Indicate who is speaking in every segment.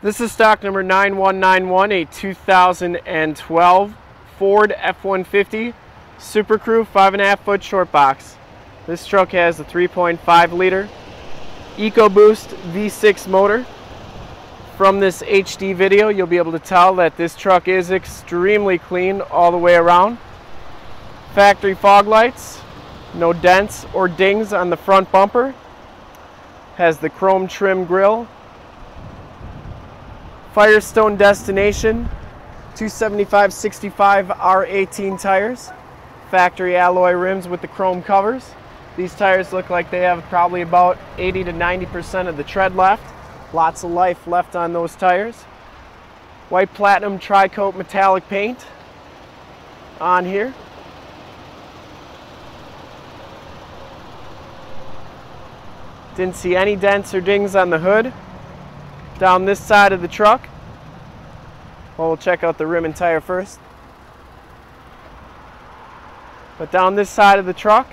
Speaker 1: This is stock number 9191, a 2012 Ford F-150 Super Crew 5.5 foot short box. This truck has a 3.5 liter EcoBoost V6 motor. From this HD video, you'll be able to tell that this truck is extremely clean all the way around. Factory fog lights, no dents or dings on the front bumper. Has the chrome trim grille. Firestone Destination 275-65 R18 tires. Factory alloy rims with the chrome covers. These tires look like they have probably about 80 to 90% of the tread left. Lots of life left on those tires. White platinum tri-coat metallic paint on here. Didn't see any dents or dings on the hood. Down this side of the truck. Well, we'll check out the rim and tire first. But down this side of the truck,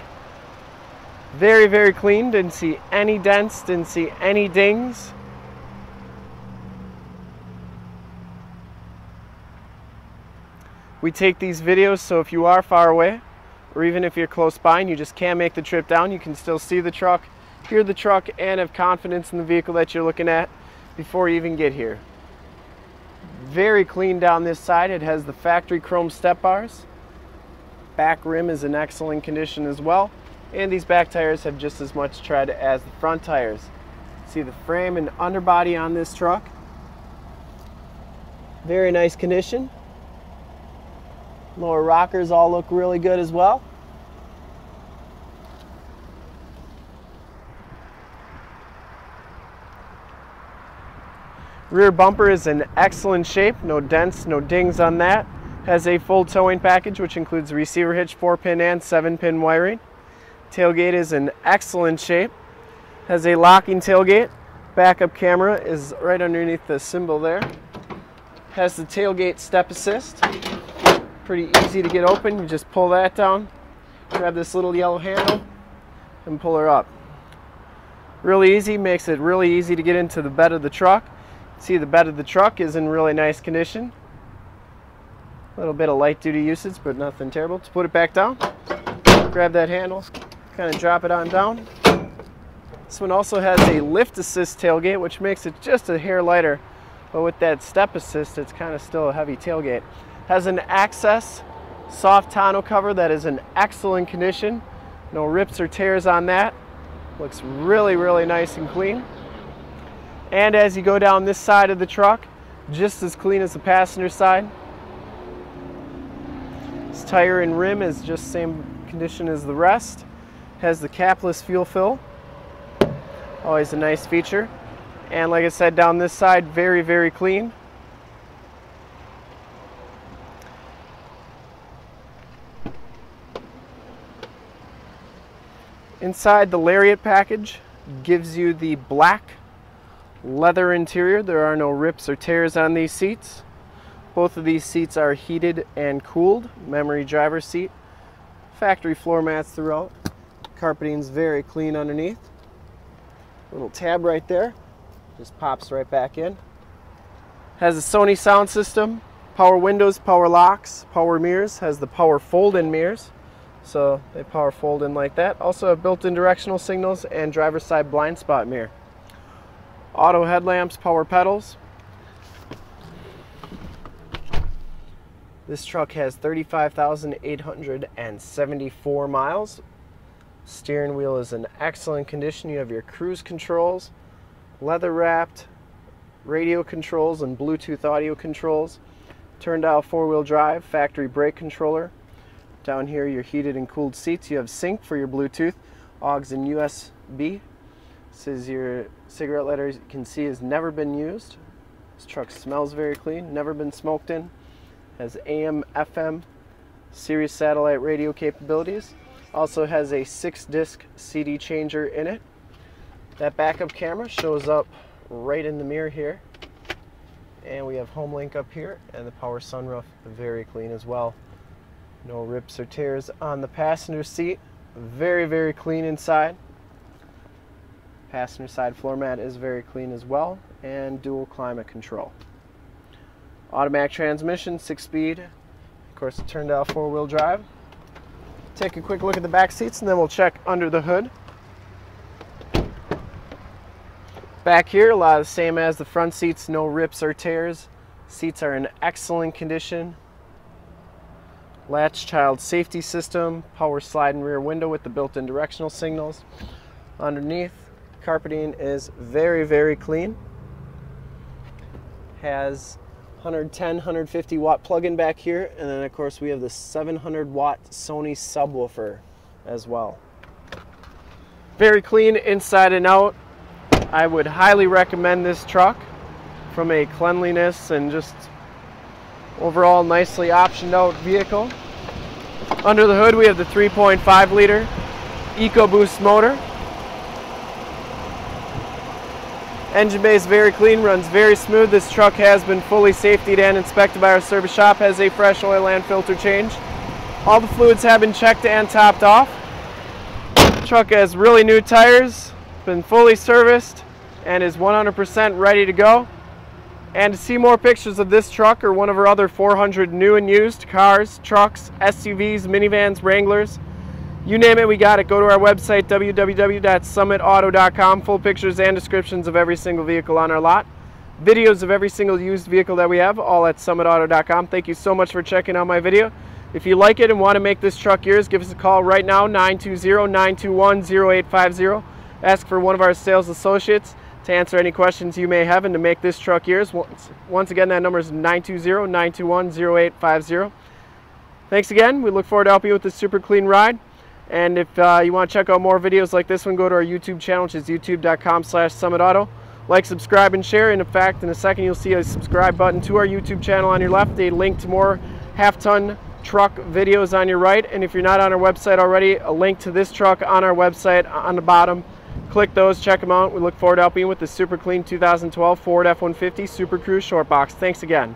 Speaker 1: very, very clean. Didn't see any dents, didn't see any dings. We take these videos so if you are far away, or even if you're close by and you just can't make the trip down, you can still see the truck, hear the truck, and have confidence in the vehicle that you're looking at before you even get here. Very clean down this side. It has the factory chrome step bars. Back rim is in excellent condition as well. And these back tires have just as much tread as the front tires. See the frame and underbody on this truck. Very nice condition. Lower rockers all look really good as well. Rear bumper is in excellent shape, no dents, no dings on that. Has a full towing package which includes receiver hitch, 4 pin and 7 pin wiring. Tailgate is in excellent shape. Has a locking tailgate. Backup camera is right underneath the symbol there. Has the tailgate step assist. Pretty easy to get open. You just pull that down, grab this little yellow handle, and pull her up. Really easy, makes it really easy to get into the bed of the truck. See the bed of the truck is in really nice condition. A little bit of light duty usage, but nothing terrible. To put it back down, grab that handle, kind of drop it on down. This one also has a lift assist tailgate, which makes it just a hair lighter. But with that step assist, it's kind of still a heavy tailgate. Has an access soft tonneau cover that is in excellent condition. No rips or tears on that. Looks really, really nice and clean. And as you go down this side of the truck, just as clean as the passenger side. This tire and rim is just same condition as the rest. Has the capless fuel fill. Always a nice feature. And like I said, down this side, very, very clean. Inside the Lariat package gives you the black leather interior. There are no rips or tears on these seats. Both of these seats are heated and cooled. Memory driver seat. Factory floor mats throughout. Carpeting's very clean underneath. Little tab right there. Just pops right back in. Has a Sony sound system. Power windows, power locks, power mirrors. Has the power fold-in mirrors. So they power fold in like that. Also have built-in directional signals and driver's side blind spot mirror auto headlamps, power pedals. This truck has 35,874 miles. Steering wheel is in excellent condition. You have your cruise controls, leather wrapped radio controls and Bluetooth audio controls. Turn dial four wheel drive, factory brake controller. Down here, your heated and cooled seats. You have sync for your Bluetooth, AUX and USB this is your cigarette lighter you can see has never been used. This truck smells very clean, never been smoked in. Has AM, FM, Sirius satellite radio capabilities. Also has a six disc CD changer in it. That backup camera shows up right in the mirror here. And we have HomeLink up here and the power sunroof very clean as well. No rips or tears on the passenger seat. Very, very clean inside. Passenger side floor mat is very clean as well. and dual climate control. Automatic transmission, six speed, of course turn dial four wheel drive. Take a quick look at the back seats and then we'll check under the hood. Back here, a lot of the same as the front seats, no rips or tears. Seats are in excellent condition. Latch child safety system, power sliding rear window with the built-in directional signals. Underneath, carpeting is very, very clean. Has 110, 150 watt plug-in back here, and then of course we have the 700 watt Sony subwoofer as well. Very clean inside and out. I would highly recommend this truck from a cleanliness and just overall nicely optioned out vehicle. Under the hood we have the 3.5 liter EcoBoost motor. Engine bay is very clean, runs very smooth. This truck has been fully safetied and inspected by our service shop, has a fresh oil and filter change. All the fluids have been checked and topped off. truck has really new tires, been fully serviced, and is 100% ready to go. And to see more pictures of this truck or one of our other 400 new and used cars, trucks, SUVs, minivans, Wranglers, you name it, we got it. Go to our website, www.summitauto.com. Full pictures and descriptions of every single vehicle on our lot. Videos of every single used vehicle that we have, all at summitauto.com. Thank you so much for checking out my video. If you like it and want to make this truck yours, give us a call right now, 920-921-0850. Ask for one of our sales associates to answer any questions you may have and to make this truck yours. Once again, that number is 920-921-0850. Thanks again. We look forward to helping you with this super clean ride. And if uh, you want to check out more videos like this one, go to our YouTube channel, which is youtube.com slash summitauto. Like, subscribe, and share. In fact, in a second, you'll see a subscribe button to our YouTube channel on your left, a link to more half-ton truck videos on your right. And if you're not on our website already, a link to this truck on our website on the bottom. Click those, check them out. We look forward to helping you with the super clean 2012 Ford F-150 Super Crew Short Box. Thanks again.